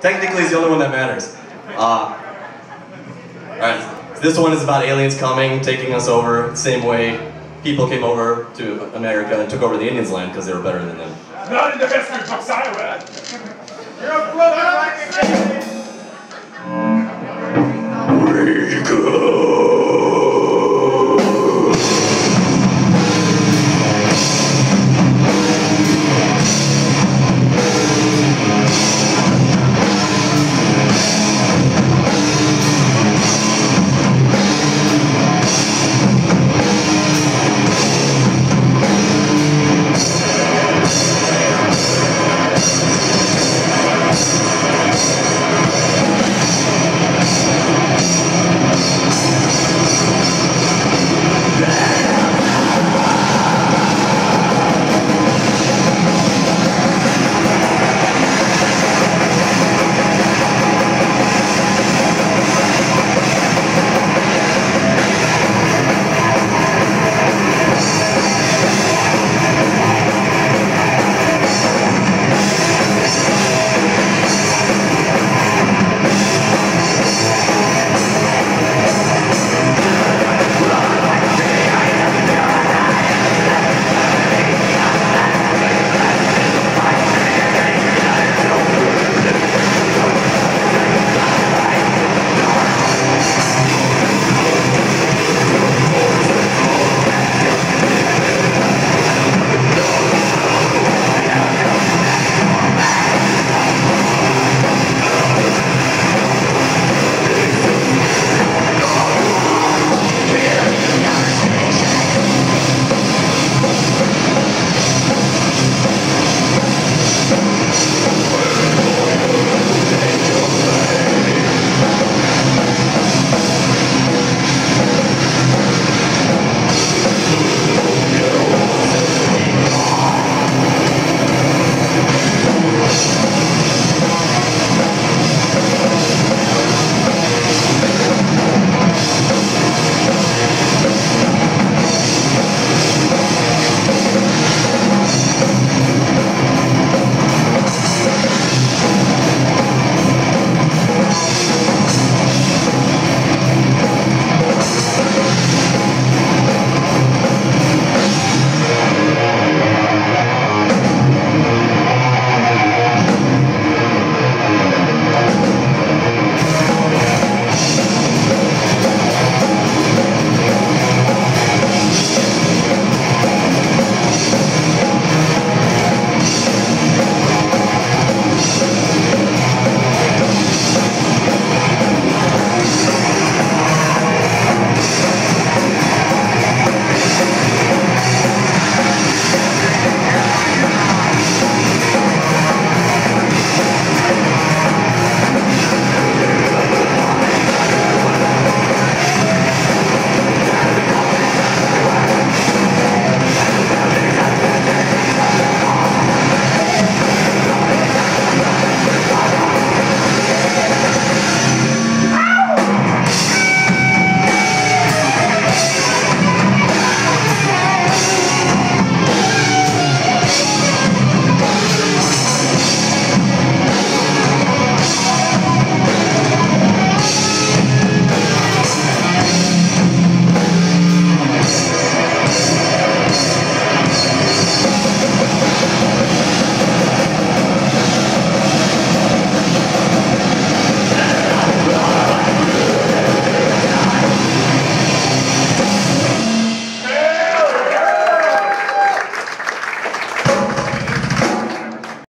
Technically, it's the only one that matters. Uh, Alright, this one is about aliens coming, taking us over, same way people came over to America and took over the Indians' land because they were better than them. Not in the history books I read. You're a brother like go.